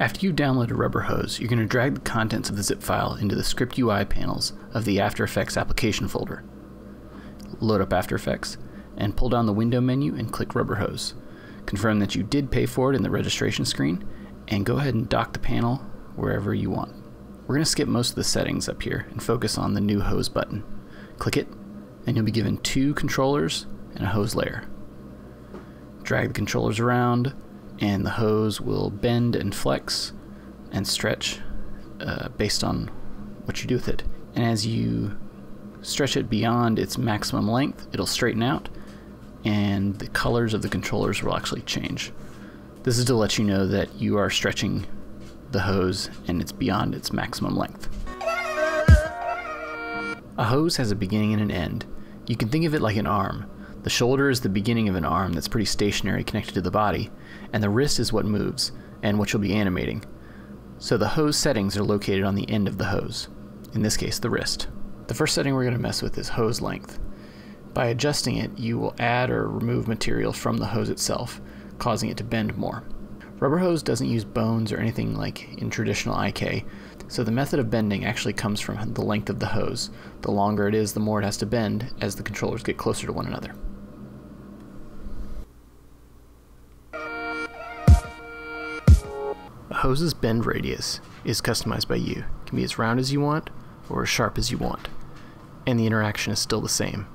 After you download a RubberHose, you're going to drag the contents of the zip file into the Script UI panels of the After Effects application folder. Load up After Effects, and pull down the window menu and click RubberHose. Confirm that you did pay for it in the registration screen, and go ahead and dock the panel wherever you want. We're going to skip most of the settings up here and focus on the new hose button. Click it, and you'll be given two controllers and a hose layer. Drag the controllers around, and the hose will bend and flex and stretch uh, based on what you do with it. And as you stretch it beyond its maximum length, it'll straighten out and the colors of the controllers will actually change. This is to let you know that you are stretching the hose and it's beyond its maximum length. A hose has a beginning and an end. You can think of it like an arm. The shoulder is the beginning of an arm that's pretty stationary connected to the body, and the wrist is what moves, and what you'll be animating. So the hose settings are located on the end of the hose, in this case the wrist. The first setting we're going to mess with is hose length. By adjusting it, you will add or remove material from the hose itself, causing it to bend more. RubberHose doesn't use bones or anything like in traditional IK, so the method of bending actually comes from the length of the hose. The longer it is, the more it has to bend as the controllers get closer to one another. A hose's bend radius is customized by you. It can be as round as you want or as sharp as you want. And the interaction is still the same.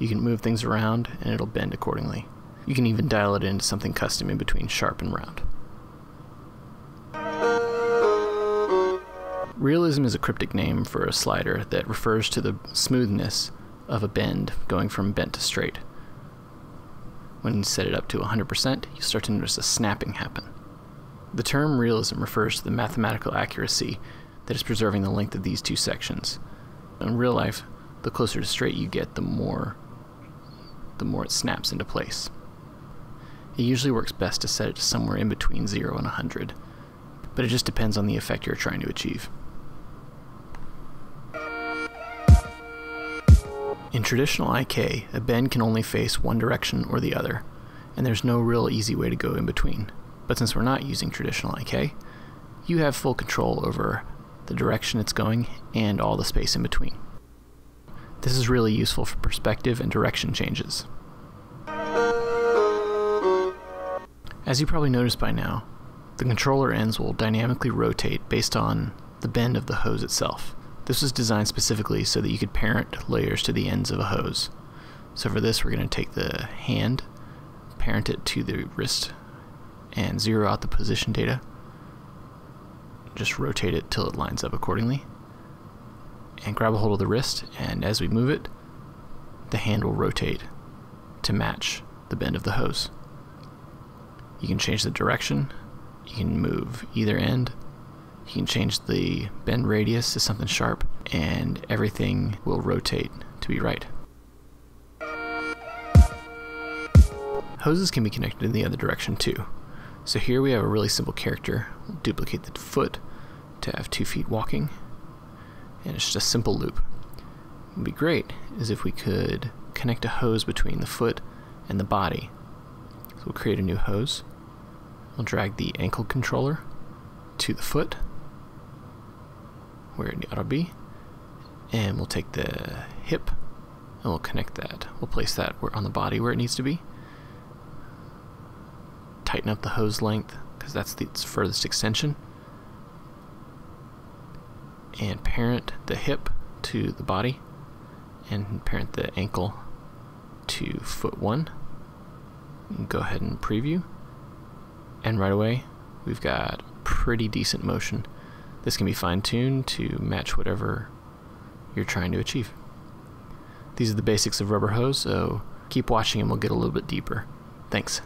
You can move things around and it'll bend accordingly. You can even dial it into something custom in between sharp and round. Realism is a cryptic name for a slider that refers to the smoothness of a bend going from bent to straight. When you set it up to 100%, you start to notice a snapping happen. The term realism refers to the mathematical accuracy that is preserving the length of these two sections. In real life, the closer to straight you get, the more the more it snaps into place. It usually works best to set it to somewhere in between 0 and 100, but it just depends on the effect you're trying to achieve. In traditional IK, a bend can only face one direction or the other, and there's no real easy way to go in between. But since we're not using traditional IK, you have full control over the direction it's going and all the space in between. This is really useful for perspective and direction changes. As you probably noticed by now, the controller ends will dynamically rotate based on the bend of the hose itself. This was designed specifically so that you could parent layers to the ends of a hose. So for this we're going to take the hand, parent it to the wrist, and zero out the position data. Just rotate it till it lines up accordingly. And grab a hold of the wrist, and as we move it, the hand will rotate to match the bend of the hose. You can change the direction, you can move either end, you can change the bend radius to something sharp, and everything will rotate to be right. Hoses can be connected in the other direction too. So here we have a really simple character. We'll duplicate the foot to have two feet walking, and it's just a simple loop. What would be great is if we could connect a hose between the foot and the body. So we'll create a new hose. We'll drag the ankle controller to the foot, where it ought to be, and we'll take the hip and we'll connect that. We'll place that on the body where it needs to be. Tighten up the hose length because that's the furthest extension. And parent the hip to the body and parent the ankle to foot one. Go ahead and preview and right away we've got pretty decent motion. This can be fine-tuned to match whatever you're trying to achieve. These are the basics of RubberHose, so keep watching and we'll get a little bit deeper. Thanks.